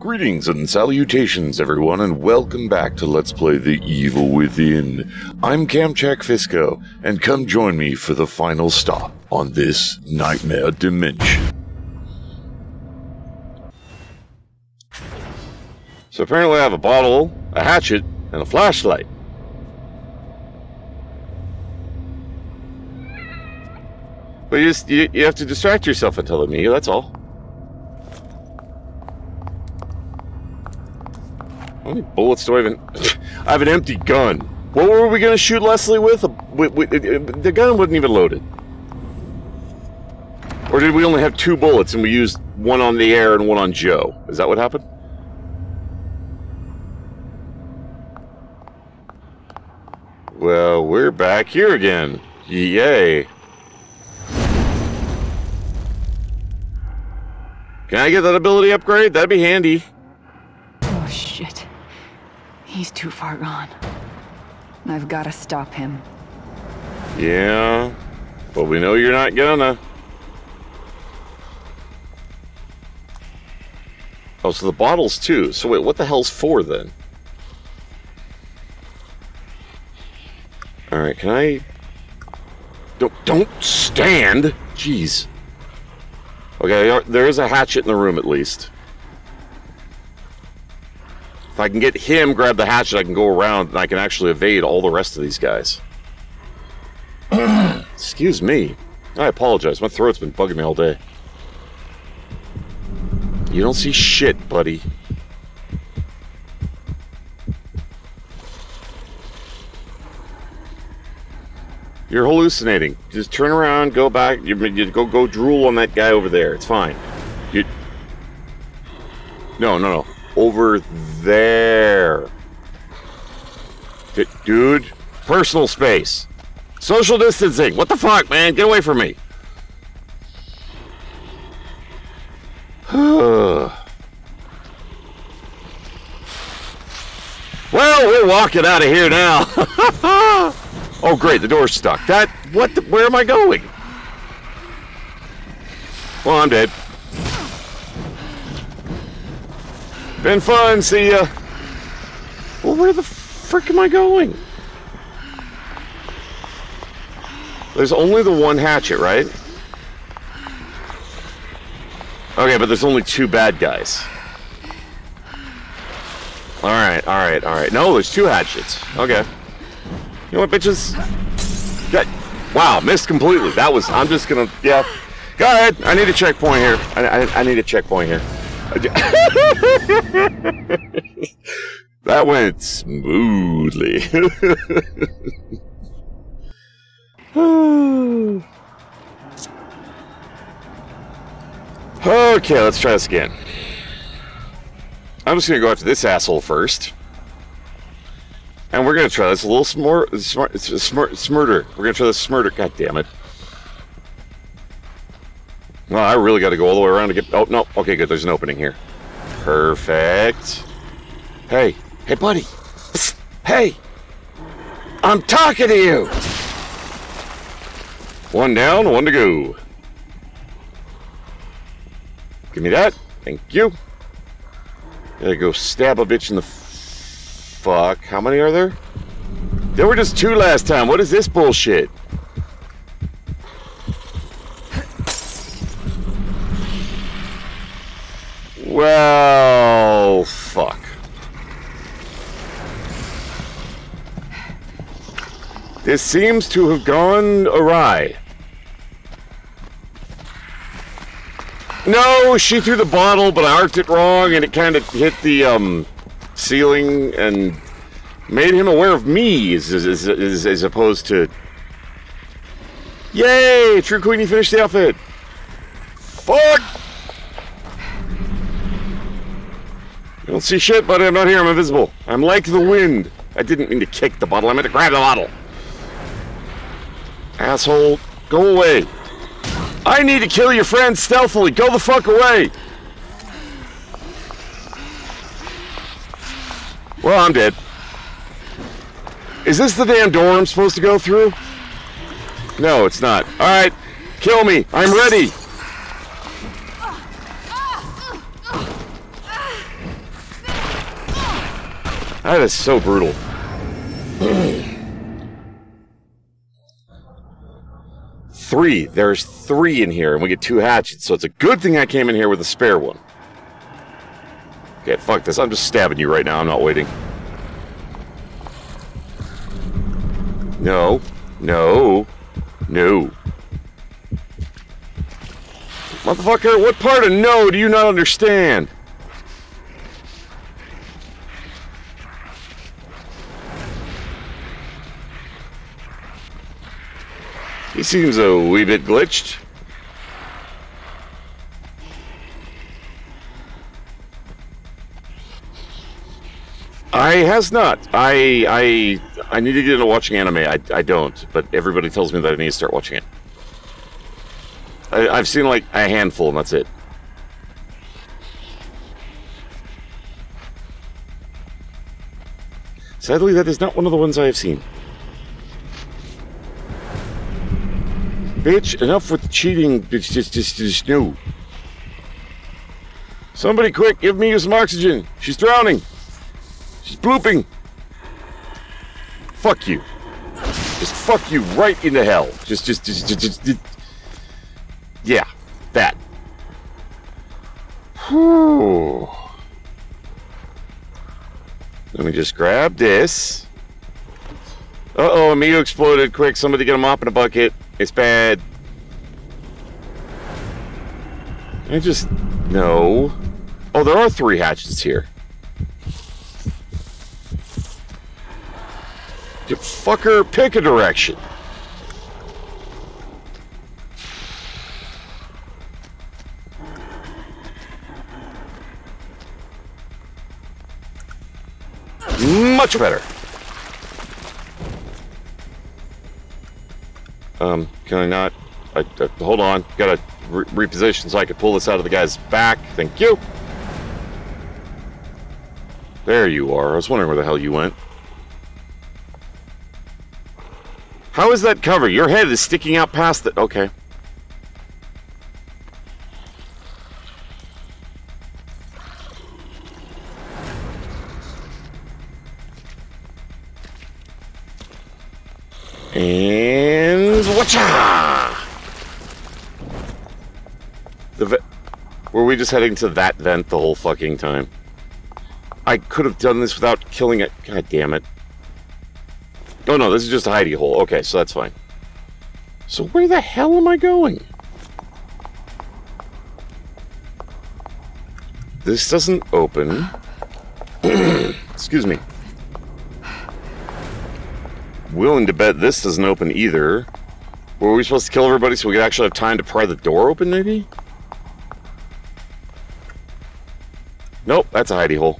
Greetings and salutations, everyone, and welcome back to Let's Play The Evil Within. I'm Kamchak Fisko, and come join me for the final stop on this nightmare dimension. So apparently I have a bottle, a hatchet, and a flashlight. But you just you, you have to distract yourself until me, that's all. How many bullets do I even... I have an empty gun. What were we going to shoot Leslie with? Uh, uh, the gun wasn't even loaded. Or did we only have two bullets and we used one on the air and one on Joe? Is that what happened? Well, we're back here again. Yay. Can I get that ability upgrade? That'd be handy. He's too far gone. I've got to stop him. Yeah, but we know you're not gonna. Oh, so the bottles too. So wait, what the hell's for then? All right, can I? Don't don't stand. Jeez. Okay, there is a hatchet in the room at least. If I can get him, grab the hatchet, I can go around and I can actually evade all the rest of these guys. Excuse me. I apologize. My throat's been bugging me all day. You don't see shit, buddy. You're hallucinating. Just turn around, go back. You, you go go drool on that guy over there. It's fine. You. No, no, no. Over there. D dude, personal space. Social distancing. What the fuck, man? Get away from me. well, we're walking out of here now. Oh, great, the door's stuck. That, what, the, where am I going? Well, I'm dead. Been fun, see ya. Well, where the frick am I going? There's only the one hatchet, right? Okay, but there's only two bad guys. Alright, alright, alright. No, there's two hatchets. Okay. You know what, bitches? Yeah. Wow, missed completely. That was. I'm just gonna. Yeah. Go ahead. I need a checkpoint here. I, I, I need a checkpoint here. that went smoothly. okay, let's try this again. I'm just gonna go after this asshole first. And we're gonna try this a little smart, smart, smart, smarter. We're gonna try this smurder. God damn it! I really got to go all the way around to get. Oh no. Okay, good. There's an opening here. Perfect. Hey, hey, buddy. Hey, I'm talking to you. One down, one to go. Give me that. Thank you. Gotta go stab a bitch in the fuck. How many are there? There were just two last time. What is this bullshit? Well, fuck. This seems to have gone awry. No, she threw the bottle, but I arced it wrong, and it kind of hit the, um, ceiling and made him aware of me as, as, as, as opposed to Yay! True Queen, you finished the outfit! Fuck! I don't see shit, buddy. I'm not here. I'm invisible. I'm like the wind. I didn't mean to kick the bottle. I meant to grab the bottle. Asshole, go away. I need to kill your friend stealthily. Go the fuck away. Well, I'm dead. Is this the damn door I'm supposed to go through? No, it's not. Alright, kill me. I'm ready. That is so brutal. three. There's three in here, and we get two hatchets, so it's a good thing I came in here with a spare one. Okay, fuck this. I'm just stabbing you right now. I'm not waiting. No. No. No. Motherfucker, what part of no do you not understand? He seems a wee bit glitched. I has not. I I I need to get into watching anime. I, I don't, but everybody tells me that I need to start watching it. I, I've seen like a handful, and that's it. Sadly, that is not one of the ones I have seen. Bitch, enough with cheating. It's just, just, just no. Somebody quick, give me some oxygen. She's drowning. She's blooping. Fuck you. Just fuck you right into hell. Just, just, just, just, just, just yeah, that. Whew. Let me just grab this. Uh-oh, Amigo exploded. Quick, somebody get a mop and a bucket. It's bad. I just... No. Oh, there are three hatches here. You fucker, pick a direction. Much better. Um, can I not? I, I, hold on. Gotta re reposition so I can pull this out of the guy's back. Thank you. There you are. I was wondering where the hell you went. How is that covered? Your head is sticking out past it. Okay. Were we just heading to that vent the whole fucking time? I could have done this without killing it. God damn it. Oh no, this is just a hidey hole. Okay, so that's fine. So where the hell am I going? This doesn't open. Excuse me. Willing to bet this doesn't open either. Were we supposed to kill everybody so we could actually have time to pry the door open, maybe? Nope, that's a hidey hole.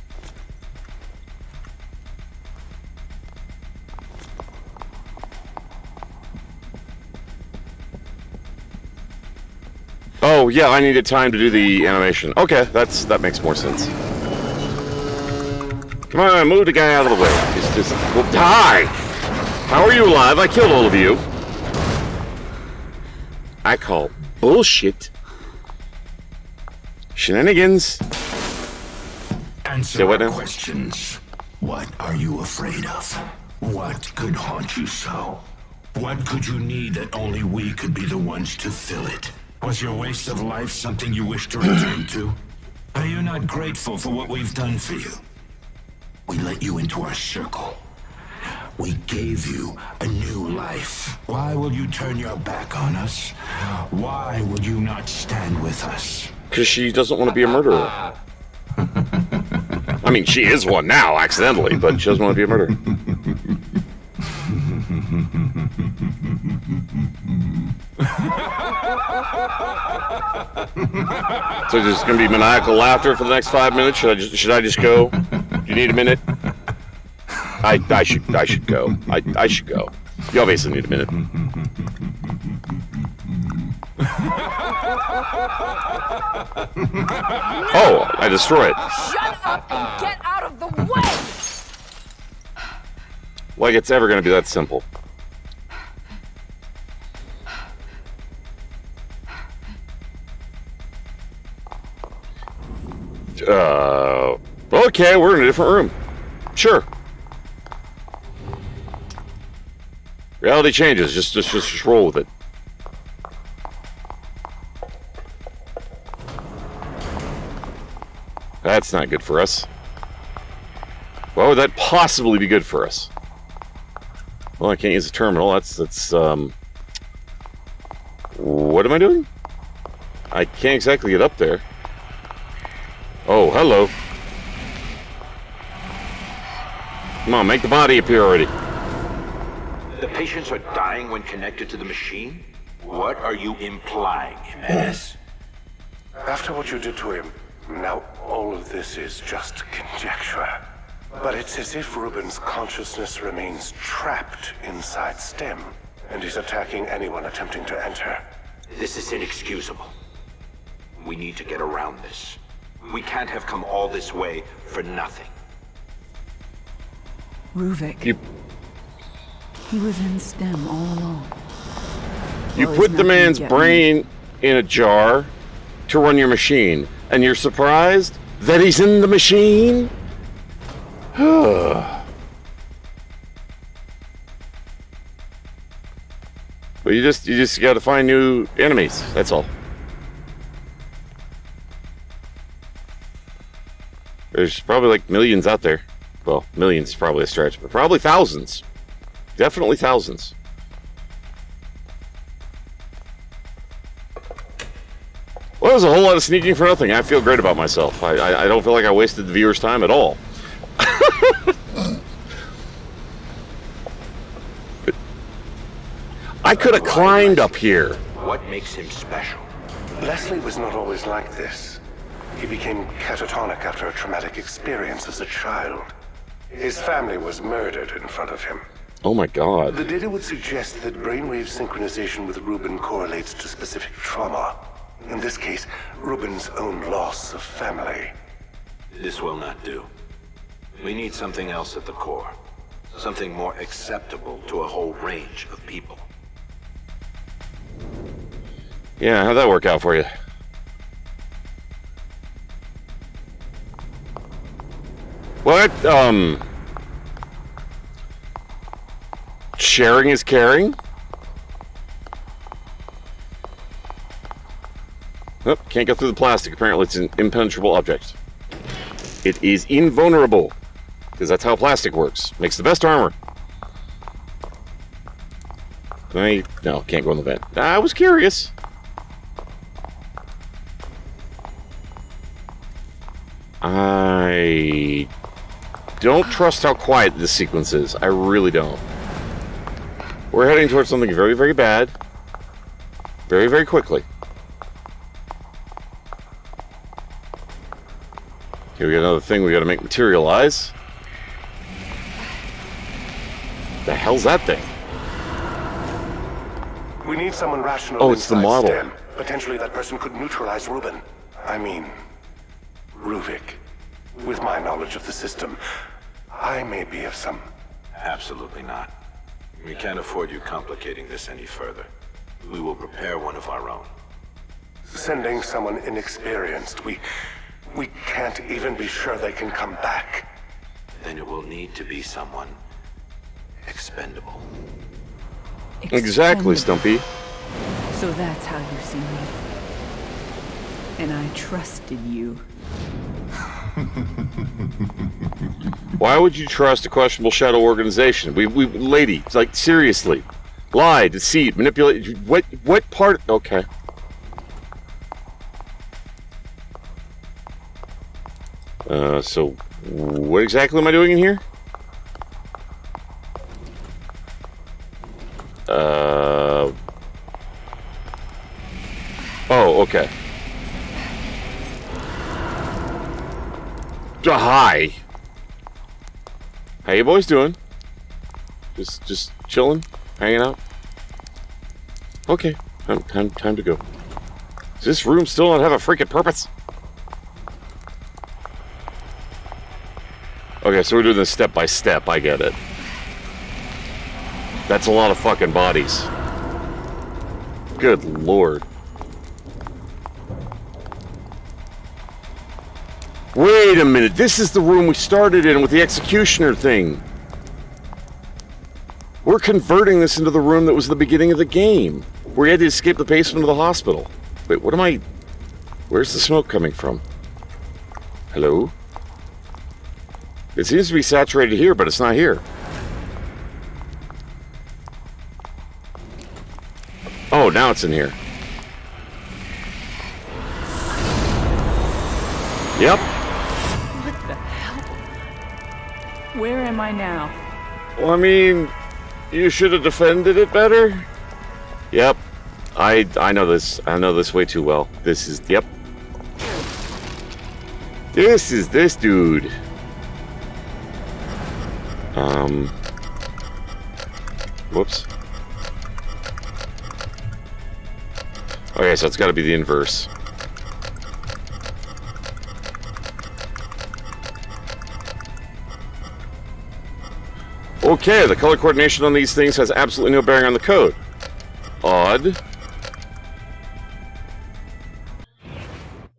Oh, yeah, I needed time to do the animation. Okay, that's that makes more sense. Come on, move the guy out of the way. Just, just, well, die! How are you alive? I killed all of you. I call bullshit. Shenanigans. Answer what now? questions. What are you afraid of? What could haunt you so? What could you need that only we could be the ones to fill it? Was your waste of life something you wish to return to? Are you not grateful for what we've done for you? We let you into our circle. We gave you a new life. Why will you turn your back on us? Why will you not stand with us? Because she doesn't want to be a murderer. I mean, she is one now, accidentally, but she doesn't want to be a murderer. so there's gonna be maniacal laughter for the next five minutes. Should I just should I just go? Do you need a minute? I I should I should go. I I should go. You obviously need a minute. oh, I destroy it up and get out of the way! Like it's ever gonna be that simple. Uh, okay, we're in a different room. Sure. Reality changes. Just, just, just roll with it. That's not good for us. Why would that possibly be good for us? Well, I can't use the terminal. That's that's um. What am I doing? I can't exactly get up there. Oh, hello. Come on, make the body appear already. The patients are dying when connected to the machine? What are you implying, Jimenez? After what you did to him, now all of this is just conjecture. But it's as if Ruben's consciousness remains trapped inside STEM, and he's attacking anyone attempting to enter. This is inexcusable. We need to get around this. We can't have come all this way for nothing. Ruvik. You He was in STEM all along. you Well, put the man's get me. brain in a jar to run your machine, and you're surprised that he's in the machine. but you just you just got to find new enemies. That's all. There's probably like millions out there. Well, millions is probably a stretch, but probably thousands. Definitely thousands. Was a whole lot of sneaking for nothing. I feel great about myself. I, I, I don't feel like I wasted the viewer's time at all. But I could have climbed up here. What makes him special? Leslie was not always like this. He became catatonic after a traumatic experience as a child. His family was murdered in front of him. Oh my god. The data would suggest that brainwave synchronization with Ruben correlates to specific trauma. In this case, Ruben's own loss of family. This will not do. We need something else at the core. Something more acceptable to a whole range of people. Yeah, how'd that work out for you? What? Um. Sharing is caring? Oh, can't go through the plastic. Apparently, it's an impenetrable object. It is invulnerable. Because that's how plastic works. Makes the best armor. I. No, can't go in the vent. I was curious. I don't trust how quiet this sequence is. I really don't. We're heading towards something very, very bad. Very, very quickly. Here we got another thing we gotta make materialize. The hell's that thing? We need someone rational. Oh, it's the model. STEM. Potentially that person could neutralize Ruben. I mean, Ruvik. With my knowledge of the system, I may be of some Absolutely not. We can't afford you complicating this any further. We will prepare one of our own. Sending someone inexperienced, we... we can't even be sure they can come back. Then it will need to be someone expendable. Exactly, Stumpy. So that's how you see me. And I trusted you. Why would you trust a questionable shadow organization? We, we, lady, like seriously, lie, deceit, manipulate. What, what part? Okay. Uh, so what exactly am I doing in here? Uh. Oh, okay. Uh, Hi. How you boys doing? Just just chilling, hanging out. Okay, time time time to go. Does this room still not have a freaking purpose? Okay, so we're doing this step by step. I get it. That's a lot of fucking bodies. Good lord. Wait a minute. This is the room we started in with the executioner thing. We're converting this into the room that was the beginning of the game, where you had to escape the basement of the hospital. Wait, what am I... Where's the smoke coming from? Hello? It seems to be saturated here, but it's not here. Oh, now it's in here. Yep. What the hell? Where am I now? Well, I mean, you should have defended it better. Yep. I I know this. I know this way too well. This is yep. This is this dude. Um. Whoops. Okay, so it's got to be the inverse. Okay, the color coordination on these things has absolutely no bearing on the code. Odd.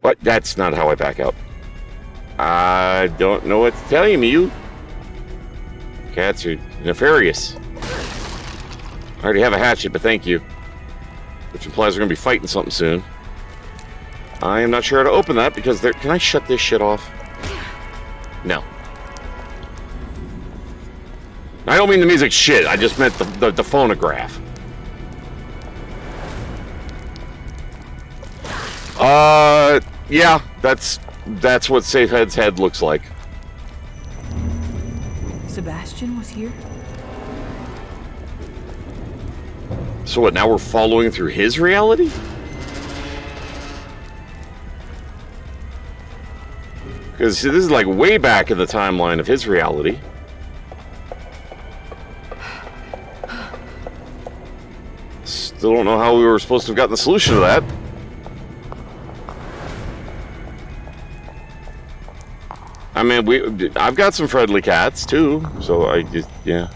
But That's not how I back up. I don't know what to tell you, Mew. Cats are nefarious. I already have a hatchet, but thank you. Which implies we're going to be fighting something soon. I am not sure how to open that because there... Can I shut this shit off? No. I don't mean the music shit. I just meant the, the, the phonograph. Uh, yeah, that's that's what Safehead's head looks like. Sebastian was here? So what, now we're following through his reality? Because this is like way back in the timeline of his reality. Still don't know how we were supposed to have gotten the solution to that. I mean, we I've got some friendly cats too, so I just yeah.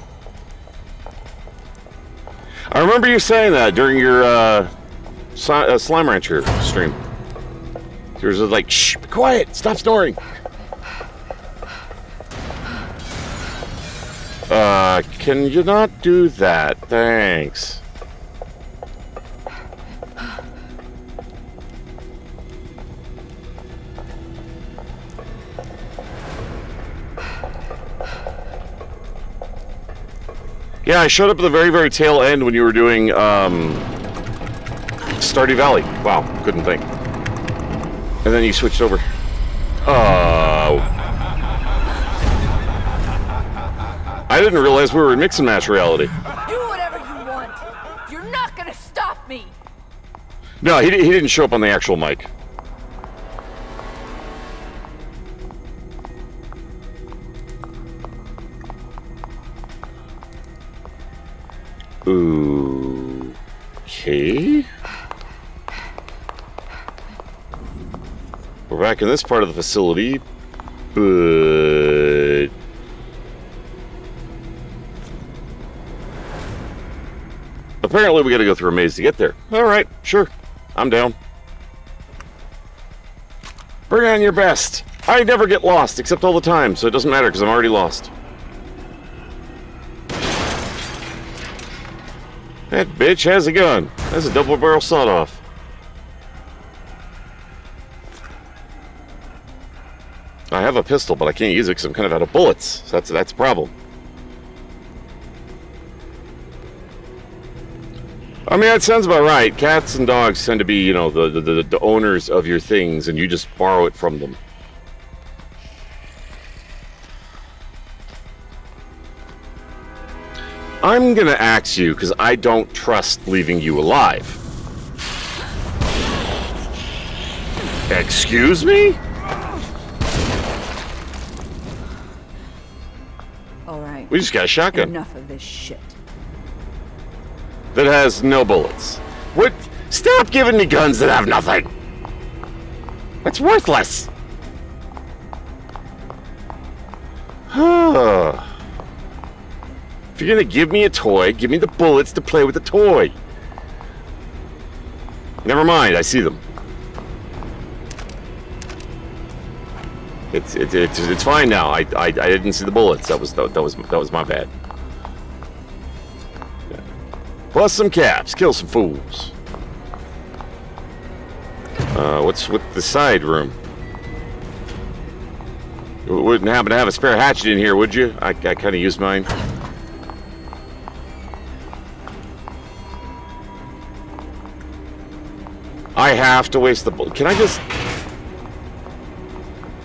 I remember you saying that during your uh, uh, Slime Rancher stream. Yours was like, shh, be quiet, stop snoring. Uh, can you not do that? Thanks. Yeah, I showed up at the very, very tail end when you were doing um, Stardew Valley. Wow, couldn't think. And then you switched over. Oh. I didn't realize we were in mix and match reality. Do whatever you want. You're not gonna stop me. No, he, he didn't show up on the actual mic. We're back in this part of the facility, but... Apparently we gotta go through a maze to get there. Alright, sure. I'm down. Bring on your best. I never get lost, except all the time, so it doesn't matter because I'm already lost. That bitch has a gun. That's a double barrel sawed off. Have a pistol, but I can't use it because I'm kind of out of bullets. So that's that's a problem. I mean, that sounds about right. Cats and dogs tend to be, you know, the, the, the owners of your things, and you just borrow it from them. I'm gonna axe you because I don't trust leaving you alive. Excuse me? We just got a shotgun Enough of this shit. that has no bullets. What? Stop giving me guns that have nothing. That's worthless. If you're gonna give me a toy, give me the bullets to play with the toy. Never mind, I see them. It's it's it's, it's fine now. I, I I didn't see the bullets. That was that was that was my bad. Bust some caps. Kill some fools. Uh, what's with the side room? You wouldn't happen to have a spare hatchet in here, would you? I, I kind of used mine. I have to waste the bullet. Can I just...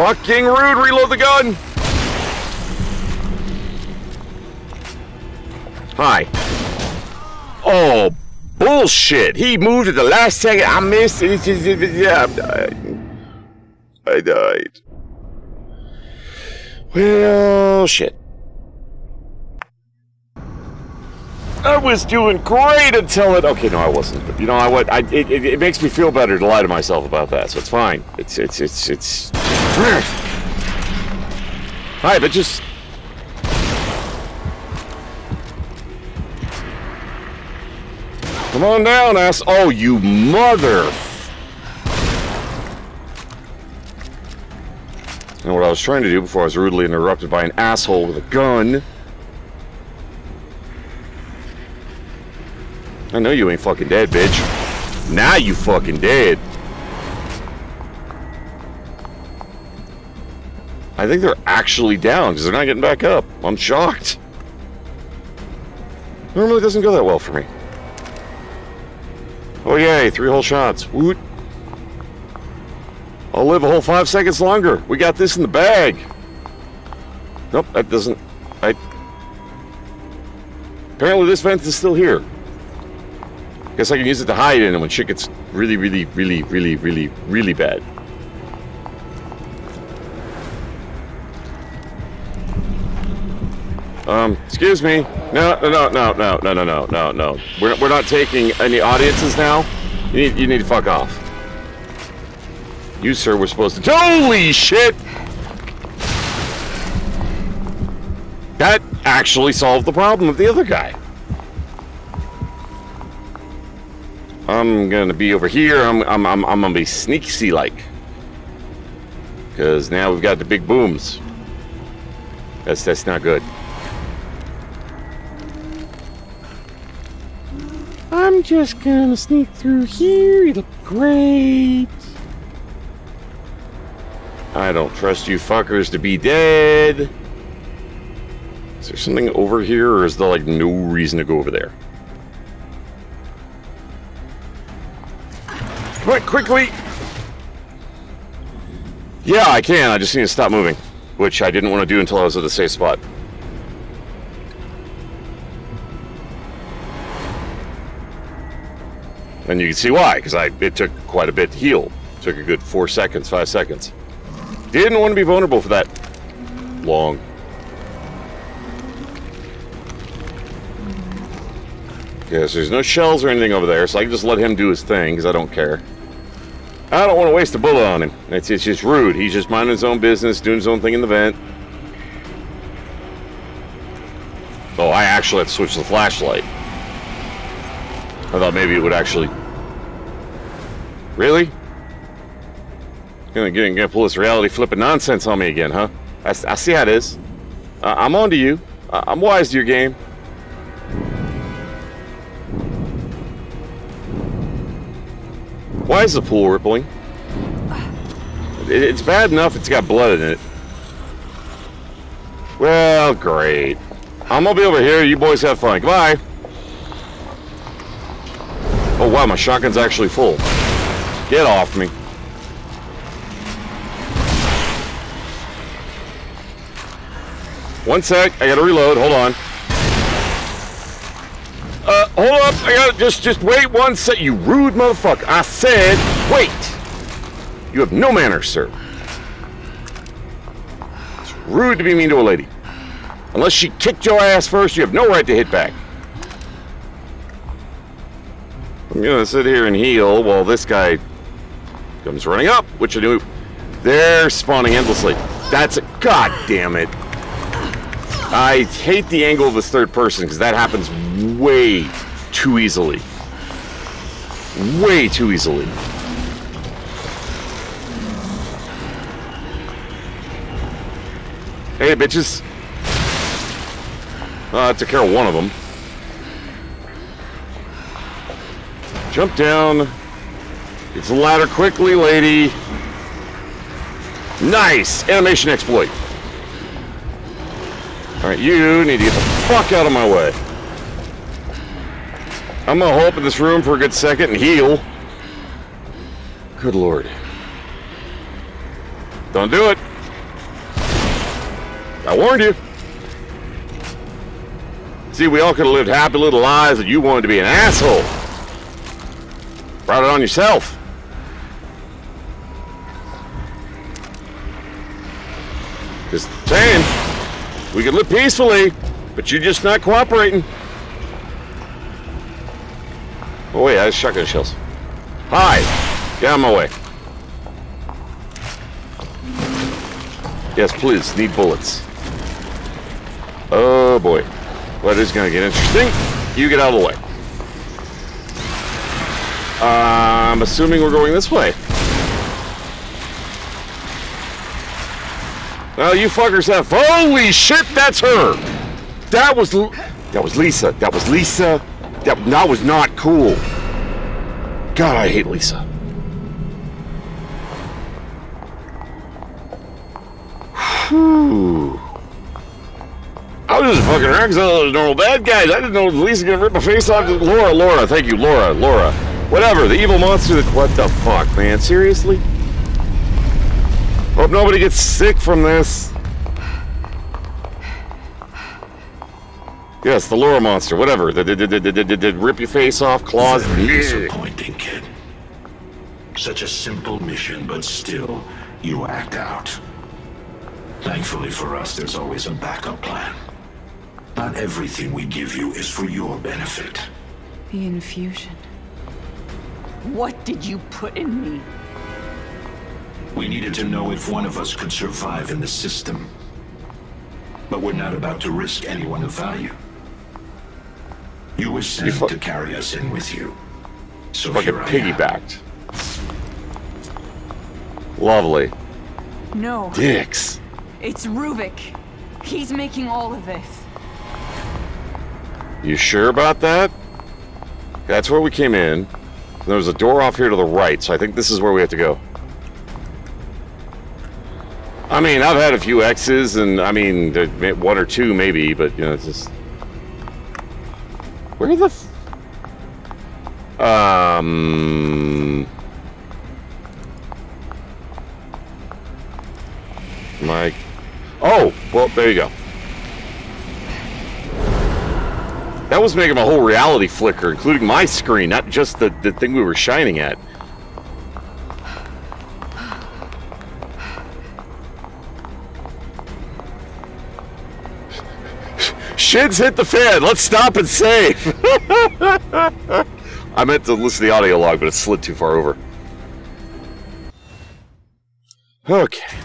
fucking rude. Reload the gun. Hi. Oh, bullshit. He moved at the last second. I missed. Yeah, I'm dying. I died. Well, shit. I was doing great until it. Okay, no, I wasn't. But you know, I what? I it, it, it makes me feel better to lie to myself about that. So it's fine. It's it's it's it's. Hi, but just. Come on down, ass. Oh, you mother. And what I was trying to do before I was rudely interrupted by an asshole with a gun. I know you ain't fucking dead, bitch. Now you fucking dead. I think they're actually down because they're not getting back up. I'm shocked. Normally doesn't go that well for me. Oh yay, three whole shots. Woot. I'll live a whole five seconds longer. We got this in the bag. Nope, that doesn't... I... Apparently this vent is still here. Guess I can use it to hide in when shit gets really, really, really, really, really, really bad. Um, excuse me. No, no, no, no, no, no, no, no, no, no. We're, we're not taking any audiences now. You need, you need to fuck off. You, sir, were supposed to... Holy shit! That actually solved the problem of the other guy. I'm gonna be over here. I'm, I'm, I'm, I'm gonna be sneaky like. Because now we've got the big booms. That's, that's not good. I'm just gonna sneak through here. It'll be great. I don't trust you fuckers to be dead. Is there something over here, or is there like no reason to go over there? Quick, quickly! Yeah, I can. I just need to stop moving, which I didn't want to do until I was at a safe spot. And you can see why, because I it took quite a bit to heal. It took a good four seconds, five seconds. Didn't want to be vulnerable for that long. Yes, there's no shells or anything over there, so I can just let him do his thing, because I don't care. I don't want to waste a bullet on him. It's, it's just rude. He's just minding his own business, doing his own thing in the vent. Oh, I actually have to switch the flashlight. I thought maybe it would actually... Really? Gonna, gonna, gonna pull this reality flipping nonsense on me again, huh? I, I see how it is. Uh, I'm on to you. Uh, I'm wise to your game. Why is the pool rippling? It's bad enough it's got blood in it. Well, great. I'm gonna be over here. You boys have fun. Goodbye. Oh, wow, my shotgun's actually full. Get off me. One sec, I gotta reload, hold on. Hold up, I gotta, just, just wait one sec, you rude motherfucker. I said, wait! You have no manners, sir. It's rude to be mean to a lady. Unless she kicked your ass first, you have no right to hit back. I'm gonna sit here and heal while this guy comes running up, which I do. they're spawning endlessly. That's a god damn it. I hate the angle of this third person because that happens way too easily. Way too easily. Hey, bitches. Uh, I took care of one of them. Jump down. To the ladder quickly, lady. Nice! Animation exploit. Alright, you need to get the fuck out of my way. I'm gonna hole up in this room for a good second and heal. Good lord. Don't do it. I warned you. See, we all could have lived happy little lives, and you wanted to be an asshole. Brought it on yourself. Just saying. We could live peacefully, but you're just not cooperating. Oh wait, I have shotgun shells. Hi! Get out of my way. Yes, please, need bullets. Oh boy. Well, it is gonna get interesting. You get out of the way. Uh, I'm assuming we're going this way. Well, you fuckers have. Holy shit, that's her! That was. That was Lisa. That was Lisa. That, that was not cool. God, I hate Lisa. Whew. I was just fucking around because I those normal bad guys. I didn't know Lisa gonna rip my face off. Laura, Laura, thank you, Laura, Laura. Whatever, the evil monster. That, what the fuck, man? Seriously? Hope nobody gets sick from this. Yes, the Laura monster, whatever. Did, did, did, did, did, did rip your face off, claws. Very disappointing, kid. Such a simple mission, but still, you act out. Thankfully for us, there's always a backup plan. Not everything we give you is for your benefit. The infusion. What did you put in me? We needed to know if one of us could survive in the system. But we're not about to risk anyone of value. You were sent fu- to carry us in with you. So Fucking here piggybacked. Lovely. No, Dicks. it's Ruvik. He's making all of this. You sure about that? That's where we came in. There was a door off here to the right, so I think this is where we have to go. I mean, I've had a few X's, and I mean, one or two maybe, but you know, it's just. Where the? F- um. Mike. Oh, well, there you go. That was making my whole reality flicker, including my screen, not just the, the thing we were shining at. Shit's hit the fan. Let's stop and save. I meant to listen to the audio log, but it slid too far over. Okay.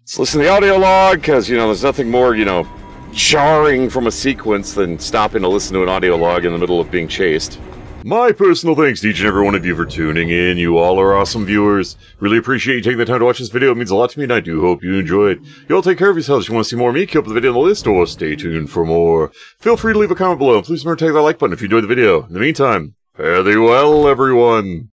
Let's listen to the audio log, because, you know, there's nothing more, you know, jarring from a sequence than stopping to listen to an audio log in the middle of being chased. My personal thanks to each and every one of you for tuning in. You all are awesome viewers. Really appreciate you taking the time to watch this video. It means a lot to me, and I do hope you enjoyed. It. You all take care of yourselves. If you want to see more of me, keep up the video on the list, or stay tuned for more. Feel free to leave a comment below, and please remember to take that like button if you enjoyed the video. In the meantime, fare thee well, everyone.